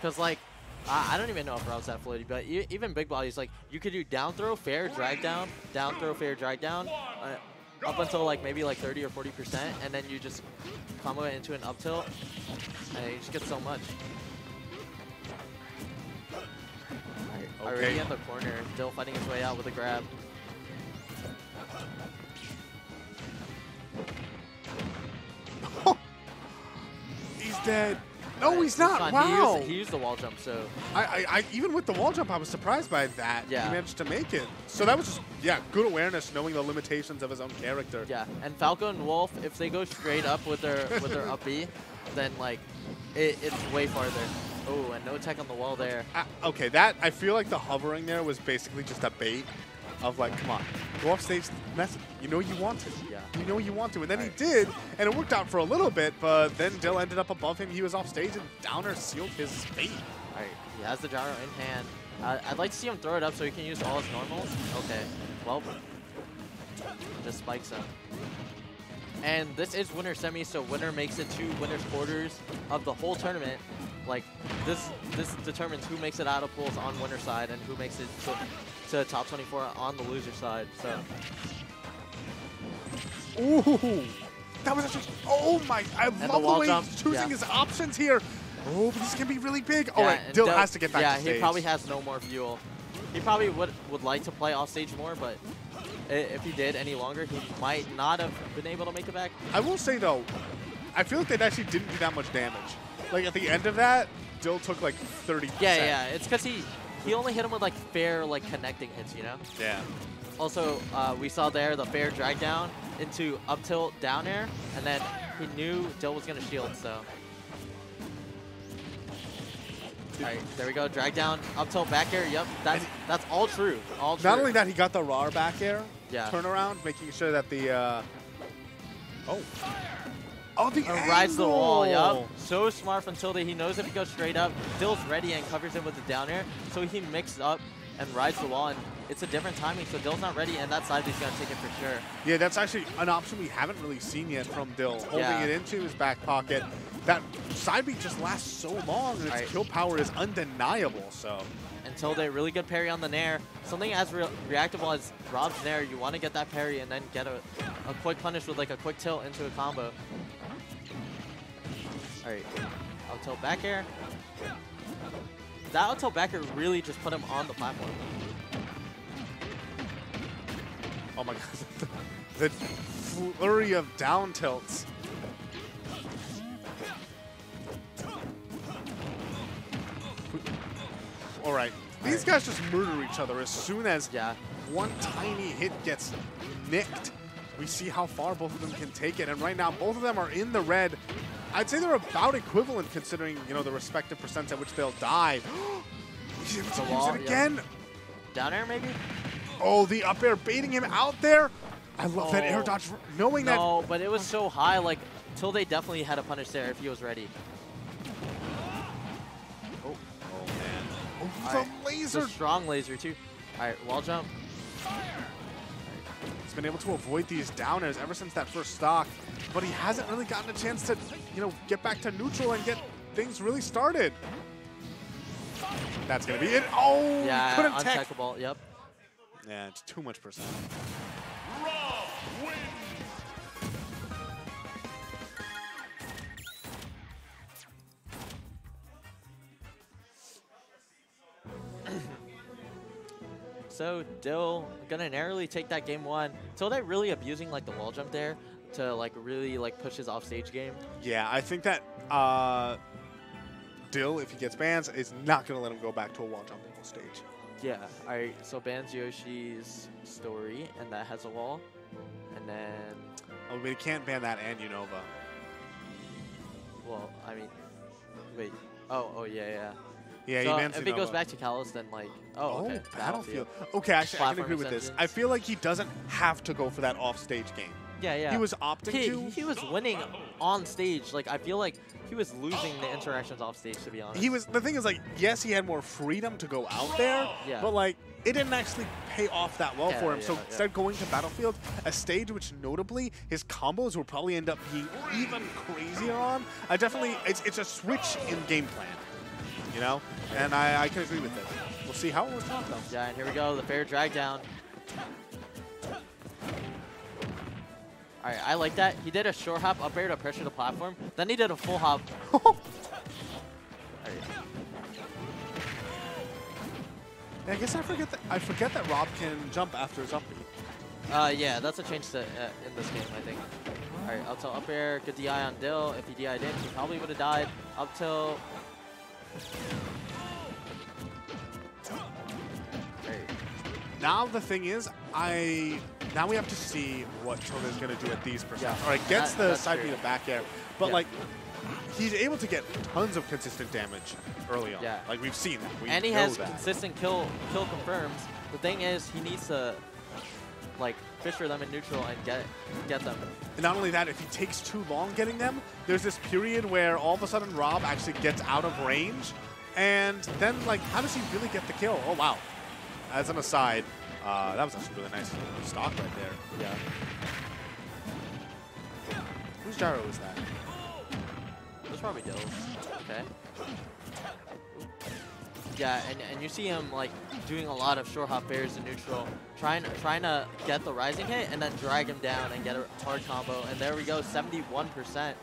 Because, like, I, I don't even know if Rob's that floaty, but e even big bodies, like, you could do down throw, fair, drag down, down throw, fair, drag down, uh, up until, like, maybe, like, 30 or 40%, and then you just combo it into an up tilt, and you just get so much. Alright, Already in the corner, still fighting his way out with a grab. He's dead. No, he's not. Fine. Wow. He used, he used, the wall jump, so. I, I, I, even with the wall jump, I was surprised by that. Yeah. He managed to make it. So that was just, yeah, good awareness, knowing the limitations of his own character. Yeah, and Falco and Wolf, if they go straight up with their with their up B, then like, it, it's way farther. Oh, and no tech on the wall there. Uh, okay, that I feel like the hovering there was basically just a bait of like, come on, go off stage, mess it. You know you want to. Yeah. You know you want to. And then Right. he did, and it worked out for a little bit, but then Dill ended up above him. He was off stage, and Down air sealed his fate. All right, he has the gyro in hand. Uh, I'd like to see him throw it up so he can use all his normals. Okay, well, just spikes him. And this is winner semi, so winner makes it to winner's quarters of the whole tournament. Like this, this determines who makes it out of pools on winner side and who makes it to, to top 24 on the loser side. So Ooh, that was actually, oh my, I the love the wall way jump, he's choosing yeah. his options here. Oh, but this can be really big. All Yeah, right, Dill has to get back yeah, to stage. he probably has no more fuel. He probably would would like to play off stage more, but if he did any longer, he might not have been able to make it back. I will say though, I feel like they actually didn't do that much damage. Like at the end of that, Dill took like 30%. Yeah, yeah, it's because he he only hit him with like fair like connecting hits, you know. Yeah. Also, uh, we saw there the fair drag down into up tilt down air, and then he knew Dill was gonna shield, so. All right, there we go. Drag down, up tilt, back air. Yep, that's that's all true. All true. Not only that, he got the raw back air Yeah. turnaround, making sure that the. Uh, oh. Oh, the Uh, rides the wall, yup. So smart from Tilde. He knows if he goes straight up, Dill's ready and covers him with the down air. So he mixed up and rides the wall, and it's a different timing. So Dill's not ready, and that side B's going to take it for sure. Yeah, that's actually an option we haven't really seen yet from Dill. Holding Yeah. it into his back pocket. That side B just lasts so long, and its Right. kill power is undeniable. So And Tilde, really good parry on the Nair. Something as re reactable as Rob's Nair, you want to get that parry and then get a, a quick punish with like a quick tilt into a combo. All right, up tilt back air. That up tilt back air really just put him on the platform. Oh my god. the flurry of down tilts. All right. These guys just murder each other as soon as Yeah. one tiny hit gets nicked. We see how far both of them can take it. And right now, both of them are in the red. I'd say they're about equivalent considering, you know, the respective percents at which they'll die. He's able to The use wall, it yeah. again. Down air maybe? Oh, the up air baiting him out there. I love that air Oh. dodge, knowing that No, but it was so high, like, Tilde definitely had a punish there if he was ready. Oh, Oh, oh the Alright. it's laser. a strong laser too. All right, wall jump. He's been able to avoid these down airs ever since that first stock, but he hasn't really gotten a chance to, you know, get back to neutral and get things really started. That's gonna be it. Oh, Yeah, couldn't tech. Yep. Yeah, it's too much percent. So Dill gonna narrowly take that game one. Tilde really abusing like the wall jump there to like really like push his offstage game. Yeah, I think that uh, Dill, if he gets bans, is not gonna let him go back to a wall jumping stage. Yeah. All right. So bans Yoshi's story, and that has a wall, and then Oh, but he can't ban that and Unova. well, I mean, wait. Oh, oh yeah, yeah. Yeah, so he bans if he goes back to Kalos, then like, oh, Oh, okay, Battlefield. Okay, actually, I can agree with this. I feel like he doesn't have to go for that off-stage game. Yeah, yeah. He was opting he, to. he was winning on stage. Like I feel like he was losing the interactions off stage. To be honest. He was. The thing is, like, yes, he had more freedom to go out there, Yeah. but like, it didn't actually pay off that well Yeah, for him. yeah, so yeah. instead, going to Battlefield, a stage which notably his combos will probably end up being even crazier on. I definitely, it's it's a switch in game plan. you know? And I, I can agree with it. We'll see how it works out, though. Yeah, and here we go, the fair drag down. All right, I like that. He did a short hop up air to pressure the platform. Then he did a full hop. All right. I guess I forget that I forget that Rob can jump after his up B. Uh, yeah, that's a change to, uh, in this game, I think. All right, up till up air, good DI on Dill. If he DI'd in, he probably would have died. Up till... Alright, Now the thing is, I now we have to see what Tilde's gonna do at these percent. Yeah, All right, gets that- the side B to back air, but Yeah. like he's able to get tons of consistent damage early on. Yeah. like we've seen that. We and he has that. consistent kill kill confirms. The thing is, he needs to like fisher them in neutral and get get them. And not only that, if he takes too long getting them, there's this period where all of a sudden Rob actually gets out of range, and then like, how does he really get the kill? Oh wow! As an aside, uh, that was actually really nice stock right there. Yeah. Whose gyro is that? That's probably Dill's. Okay. Yeah, and, and you see him like doing a lot of short hop bears in neutral, trying trying to get the rising hit and then drag him down and get a hard combo. And there we go, 71%.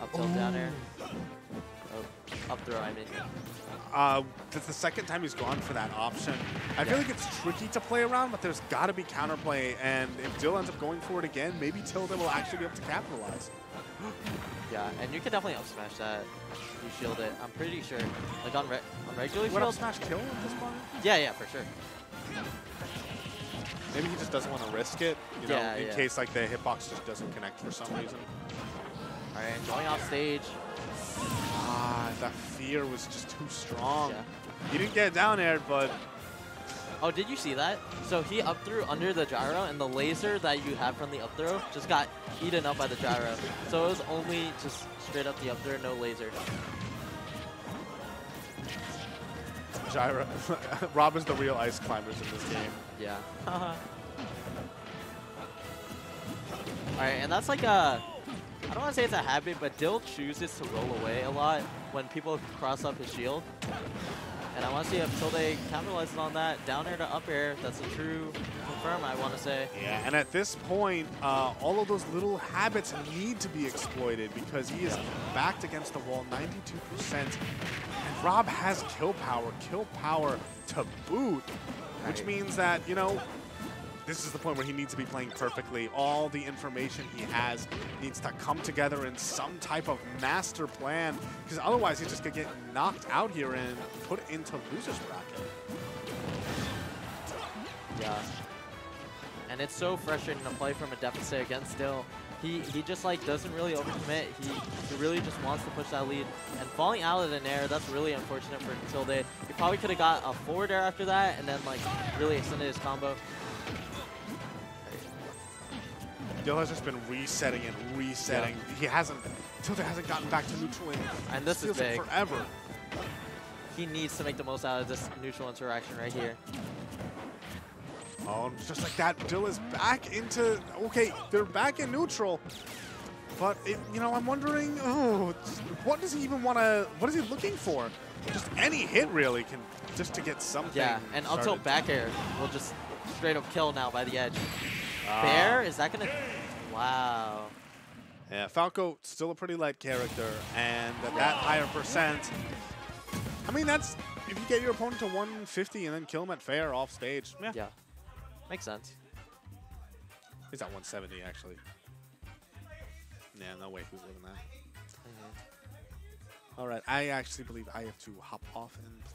Up tilt down air. Oh, up throw, I mean. Uh, that's the second time he's gone for that option. I feel like it's tricky to play around, but there's got to be counterplay, and if Dill ends up going for it again, maybe Tilde will actually be able to capitalize. Yeah, and you can definitely up smash that. You shield it. I'm pretty sure. Like on, re on regular What up shield. smash kill at this point? Yeah, yeah, for sure. Maybe he just doesn't want to risk it, you know, Yeah, in yeah. case like the hitbox just doesn't connect for some reason. All right, going off stage. That fear was just too strong. Yeah. He didn't get down there, but Oh, did you see that? So he up threw under the gyro, and the laser that you have from the up throw just got eaten up by the gyro. So it was only just straight up the up throw, no laser. Gyro. Rob is the real ice climbers in this game. Yeah. Uh-huh. All right, and that's like a. I don't want to say it's a habit, but Dill chooses to roll away a lot when people cross up his shield. And I want to see if Tilde capitalizes on that. Down air to up air. That's a true confirm, I want to say. Yeah, and at this point, uh, all of those little habits need to be exploited because he is backed against the wall 92%. And Rob has kill power, kill power to boot, which means that, you know, this is the point where he needs to be playing perfectly. All the information he has needs to come together in some type of master plan because otherwise he's just going to get knocked out here and put into loser's bracket. Yeah. And it's so frustrating to play from a deficit against Dill. He he just like doesn't really overcommit. He he really just wants to push that lead. And falling out of the air, that's really unfortunate for Tilde. He probably could have got a forward air after that and then like really extended his combo. Dill has just been resetting and resetting. He hasn't, Tilde hasn't gotten back to neutral in And this is big. forever. He needs to make the most out of this neutral interaction right here. Oh, just like that, Dill is back into, okay, they're back in neutral. But, it, you know, I'm wondering, oh, what does he even want to, what is he looking for? Just any hit, really, can just to get something Yeah, and started. back air will just straight up kill now by the edge. Bear, is that gonna Wow. Yeah, Falco still a pretty light character, and at that higher percent, I mean, that's, if you get your opponent to 150 and then kill him at fair off stage, yeah, Yeah. Makes sense. he's at 170, actually. Yeah, no way he's living that. Mhm. All right, I actually believe I have to hop off and play.